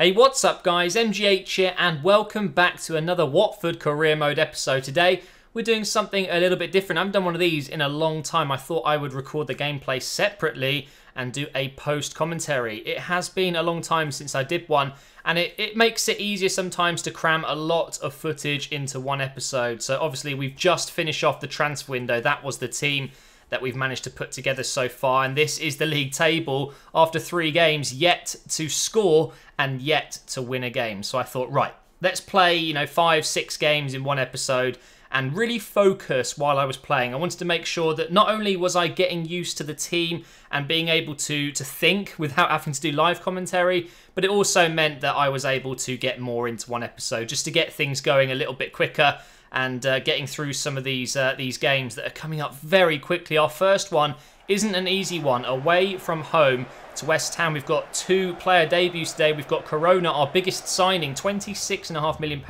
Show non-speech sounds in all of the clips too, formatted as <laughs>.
Hey, what's up guys? MGH here and welcome back to another Watford Career Mode episode. Today, we're doing something a little bit different. I haven't done one of these in a long time. I thought I would record the gameplay separately and do a post commentary. It has been a long time since I did one and it, it makes it easier sometimes to cram a lot of footage into one episode. So obviously we've just finished off the transfer window. That was the team that we've managed to put together so far. And this is the league table after three games, yet to score and yet to win a game. So I thought, right, let's play, you know, five, six games in one episode and really focus while I was playing. I wanted to make sure that not only was I getting used to the team and being able to to think without having to do live commentary, but it also meant that I was able to get more into one episode just to get things going a little bit quicker and uh, getting through some of these uh, these games that are coming up very quickly. Our first one isn't an easy one. Away from home to West Ham, we've got two player debuts today. We've got Corona, our biggest signing, £26.5 million,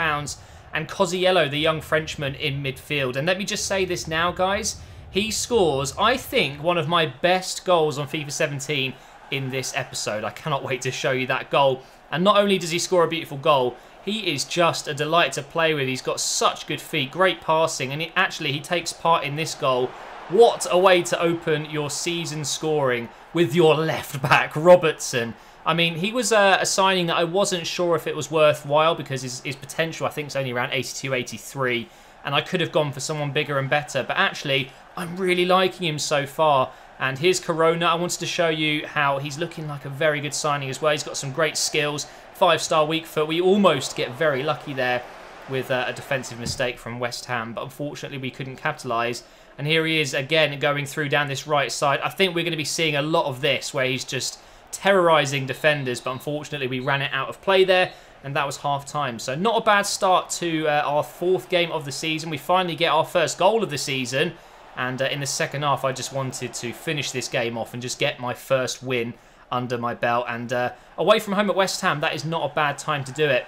and Cosiello, the young Frenchman in midfield. And let me just say this now, guys. He scores, I think, one of my best goals on FIFA 17 in this episode. I cannot wait to show you that goal. And not only does he score a beautiful goal, he is just a delight to play with. He's got such good feet, great passing, and he, actually he takes part in this goal. What a way to open your season scoring with your left back, Robertson. I mean, he was a, a signing that I wasn't sure if it was worthwhile because his, his potential, I think, is only around 82, 83, and I could have gone for someone bigger and better. But actually, I'm really liking him so far. And here's Corona. I wanted to show you how he's looking like a very good signing as well. He's got some great skills. Five-star weak foot. We almost get very lucky there with uh, a defensive mistake from West Ham. But unfortunately, we couldn't capitalise. And here he is again going through down this right side. I think we're going to be seeing a lot of this where he's just terrorising defenders. But unfortunately, we ran it out of play there. And that was half time. So not a bad start to uh, our fourth game of the season. We finally get our first goal of the season. And uh, in the second half, I just wanted to finish this game off and just get my first win under my belt. And uh, away from home at West Ham, that is not a bad time to do it.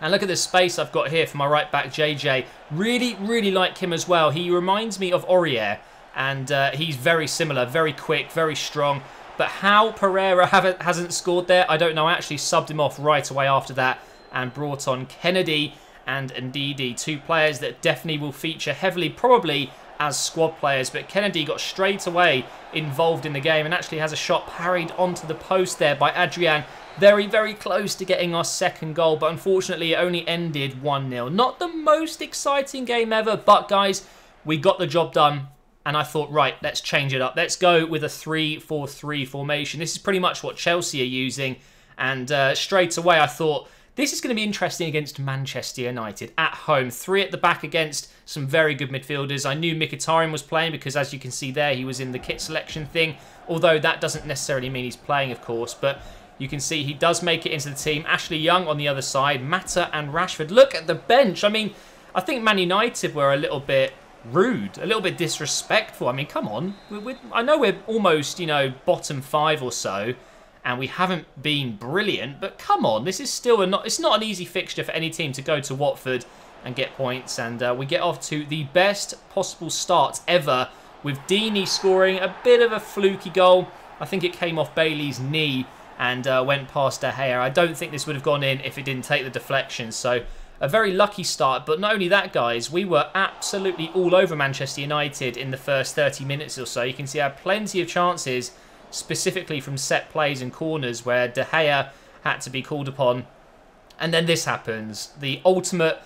And look at the space I've got here for my right back, JJ. Really, really like him as well. He reminds me of Aurier. And uh, he's very similar, very quick, very strong. But how Pereira hasn't scored there, I don't know. I actually subbed him off right away after that and brought on Kennedy and Ndidi, two players that definitely will feature heavily, probably as squad players, but Kennedy got straight away involved in the game and actually has a shot parried onto the post there by Adrian. Very, very close to getting our second goal, but unfortunately it only ended 1-0. Not the most exciting game ever, but guys, we got the job done. And I thought, right, let's change it up. Let's go with a 3-4-3 formation. This is pretty much what Chelsea are using. And uh, straight away I thought, this is going to be interesting against Manchester United at home. Three at the back against some very good midfielders. I knew Mkhitaryan was playing because, as you can see there, he was in the kit selection thing. Although that doesn't necessarily mean he's playing, of course. But you can see he does make it into the team. Ashley Young on the other side. Mata and Rashford. Look at the bench. I mean, I think Man United were a little bit rude, a little bit disrespectful. I mean, come on. We're, we're, I know we're almost, you know, bottom five or so and we haven't been brilliant. But come on, this is still a not. It's not an easy fixture for any team to go to Watford and get points, and uh, we get off to the best possible start ever with Deeney scoring a bit of a fluky goal. I think it came off Bailly's knee and uh, went past De Gea. I don't think this would have gone in if it didn't take the deflection. So a very lucky start. But not only that, guys, we were absolutely all over Manchester United in the first 30 minutes or so. You can see I had plenty of chances specifically from set plays and corners where De Gea had to be called upon. And then this happens. The ultimate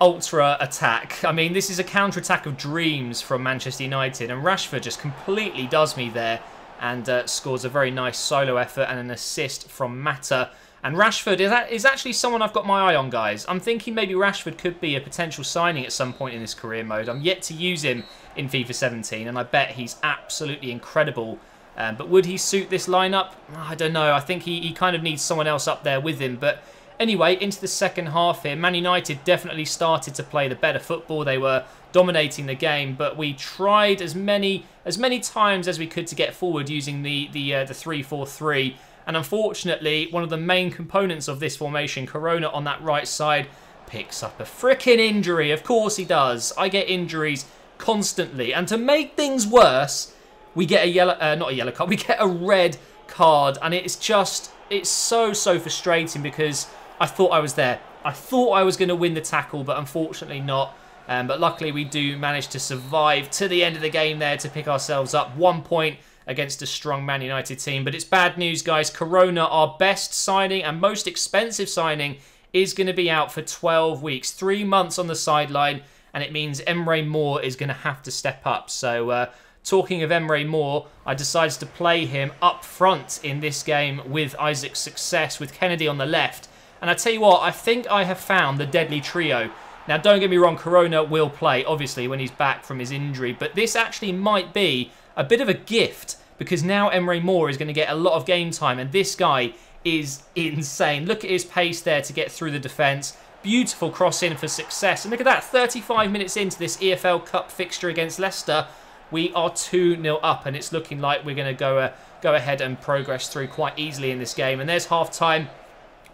ultra attack. I mean, this is a counter-attack of dreams from Manchester United. And Rashford just completely does me there and uh, scores a very nice solo effort and an assist from Mata. And Rashford is, is actually someone I've got my eye on, guys. I'm thinking maybe Rashford could be a potential signing at some point in his career mode. I'm yet to use him in FIFA 17, and I bet he's absolutely incredible um, but would he suit this lineup? I don't know. I think he, he kind of needs someone else up there with him. But anyway, into the second half here, Man United definitely started to play the better football. They were dominating the game, but we tried as many as many times as we could to get forward using the the uh, the three four three. And unfortunately, one of the main components of this formation, Corona on that right side, picks up a freaking injury. Of course he does. I get injuries constantly. And to make things worse, we get a yellow, uh, not a yellow card, we get a red card, and it's just it's so, so frustrating because I thought I was there. I thought I was going to win the tackle, but unfortunately not. Um, but luckily we do manage to survive to the end of the game there to pick ourselves up one point against a strong Man United team. But it's bad news, guys. Corona, our best signing and most expensive signing, is going to be out for 12 weeks. Three months on the sideline, and it means Emre Mor is going to have to step up. So, uh, talking of Emre Mor, I decided to play him up front in this game with Isaac Success, with Kennedy on the left. And I tell you what, I think I have found the deadly trio. Now, don't get me wrong, Corona will play, obviously, when he's back from his injury. But this actually might be a bit of a gift because now Emre Mor is going to get a lot of game time. And this guy is <laughs> insane. Look at his pace there to get through the defence. Beautiful cross in for Success. And look at that, 35 minutes into this EFL Cup fixture against Leicester, we are 2-0 up and it's looking like we're going to go, uh, go ahead and progress through quite easily in this game. And there's half-time.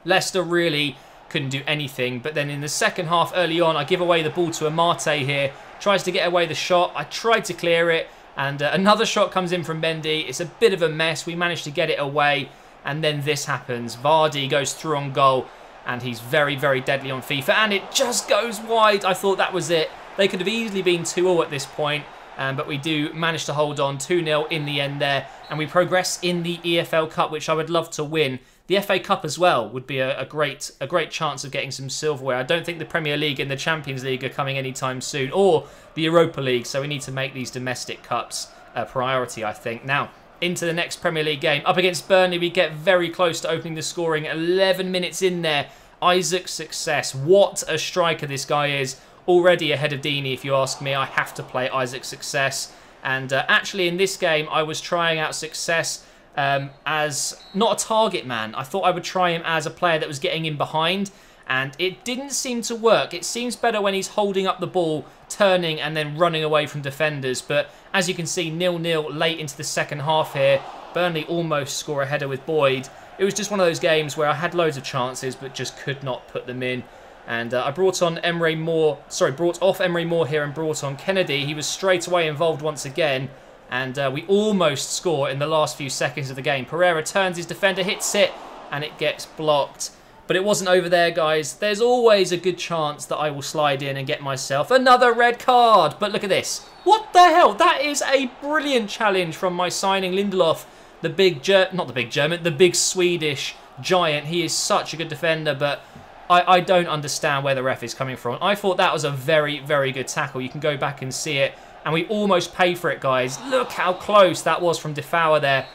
Leicester really couldn't do anything. But then in the second half early on, I give away the ball to Amartey here. Tries to get away the shot. I tried to clear it. And uh, another shot comes in from Mendy. It's a bit of a mess. We managed to get it away. And then this happens. Vardy goes through on goal. And he's very, very deadly on FIFA. And it just goes wide. I thought that was it. They could have easily been 2-0 at this point. Um, but we do manage to hold on 2-0 in the end there. And we progress in the EFL Cup, which I would love to win. The FA Cup as well would be a, a, great a great chance of getting some silverware. I don't think the Premier League and the Champions League are coming anytime soon, or the Europa League, so we need to make these domestic cups a priority, I think. Now, into the next Premier League game. Up against Burnley, we get very close to opening the scoring. 11 minutes in there. Isaac Success. What a striker this guy is. Already ahead of Deeney, if you ask me. I have to play Isaac Success. And uh, actually, in this game, I was trying out Success um, as not a target man. I thought I would try him as a player that was getting in behind, and it didn't seem to work. It seems better when he's holding up the ball, turning, and then running away from defenders. But as you can see, nil-nil late into the second half here. Burnley almost score a header with Boyd. It was just one of those games where I had loads of chances, but just could not put them in. And uh, I brought on Emre Mor, sorry, brought off Emre Mor here and brought on Kennedy. He was straight away involved once again and uh, we almost score in the last few seconds of the game. Pereira turns his defender, hits it, and it gets blocked. But it wasn't over there, guys. There's always a good chance that I will slide in and get myself another red card. But look at this. What the hell? That is a brilliant challenge from my signing Lindelof. The big, Ger not the big German, the big Swedish giant. He is such a good defender, but I, I don't understand where the ref is coming from. I thought that was a very, very good tackle. You can go back and see it. And we almost paid for it, guys. Look how close that was from Defour there.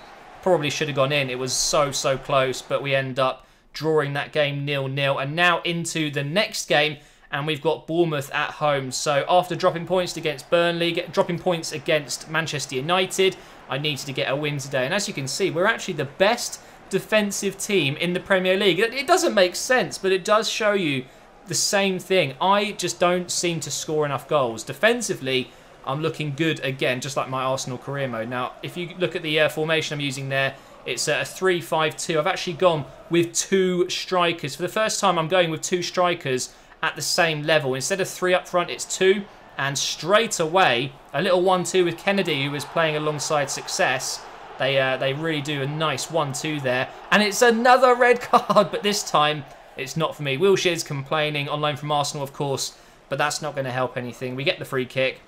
Probably should have gone in. It was so, so close. But we end up drawing that game nil-nil. And now into the next game. And we've got Bournemouth at home. So after dropping points against Burnley, get, dropping points against Manchester United, I needed to get a win today. And as you can see, we're actually the best defensive team in the Premier League. It doesn't make sense, but it does show you the same thing. I just don't seem to score enough goals. Defensively, I'm looking good again, just like my Arsenal career mode. Now, if you look at the uh, formation I'm using there, it's a 3-5-2. I've actually gone with two strikers. For the first time, I'm going with two strikers at the same level. Instead of three up front, it's two. And straight away, a little 1-2 with Kennedy, who was playing alongside Success. They, uh, they really do a nice 1-2 there. And it's another red card, but this time, it's not for me. Wilshere's complaining, on loan from Arsenal, of course. But that's not going to help anything. We get the free kick.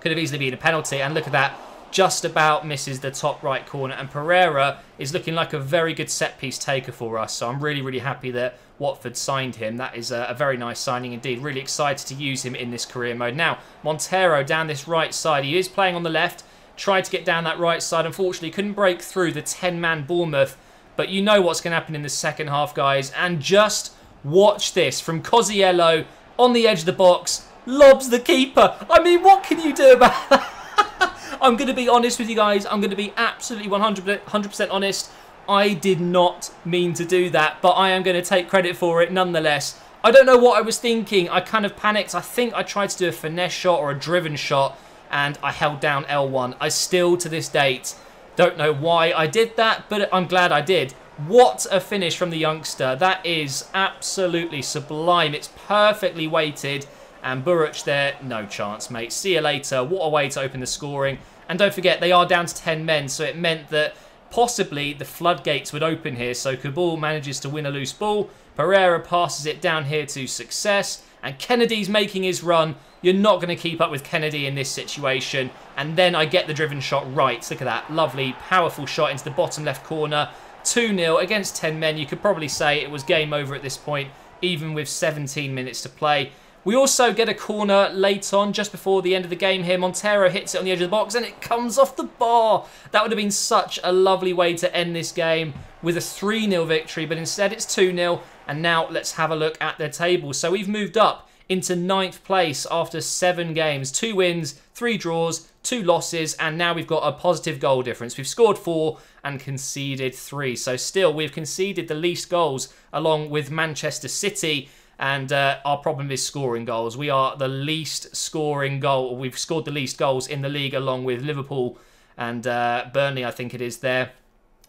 Could have easily been a penalty. And look at that. Just about misses the top right corner. And Pereira is looking like a very good set-piece taker for us. So I'm really, really happy that Watford signed him. That is a, a, very nice signing indeed. Really excited to use him in this career mode. Now, Montero down this right side. He is playing on the left. Tried to get down that right side. Unfortunately, couldn't break through the 10-man Bournemouth. But you know what's going to happen in the second half, guys. And just watch this from Cosiello on the edge of the box lobs the keeper. I mean, what can you do about <laughs> that? I'm going to be honest with you guys. I'm going to be absolutely 100% honest. I did not mean to do that, but I am going to take credit for it nonetheless. I don't know what I was thinking. I kind of panicked. I think I tried to do a finesse shot or a driven shot, and I held down L1. I still, to this date, don't know why I did that, but I'm glad I did. What a finish from the youngster. That is absolutely sublime. It's perfectly weighted. And Boruc there, no chance, mate. See you later. What a way to open the scoring. And don't forget, they are down to 10 men, so it meant that possibly the floodgates would open here. So Kaboul manages to win a loose ball. Pereira passes it down here to Success. And Kennedy's making his run. You're not going to keep up with Kennedy in this situation. And then I get the driven shot right. Look at that. Lovely, powerful shot into the bottom left corner. 2-0 against 10 men. You could probably say it was game over at this point, even with 17 minutes to play. We also get a corner late on, just before the end of the game here. Montero hits it on the edge of the box and it comes off the bar. That would have been such a lovely way to end this game with a 3-0 victory, but instead it's 2-0. And now let's have a look at the table. So we've moved up into ninth place after seven games. Two wins, three draws, two losses, and now we've got a positive goal difference. We've scored four and conceded three. So still, we've conceded the least goals along with Manchester City and uh, our problem is scoring goals. We are the least scoring goal. We've scored the least goals in the league, along with Liverpool and uh, Burnley. I think it is there.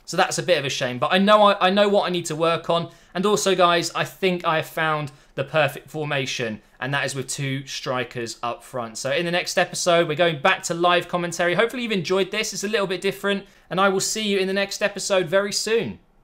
So that's a bit of a shame. But I know I, I know what I need to work on. And also, guys, I think I have found the perfect formation, and that is with two strikers up front. So in the next episode, we're going back to live commentary. Hopefully, you've enjoyed this. It's a little bit different, and I will see you in the next episode very soon.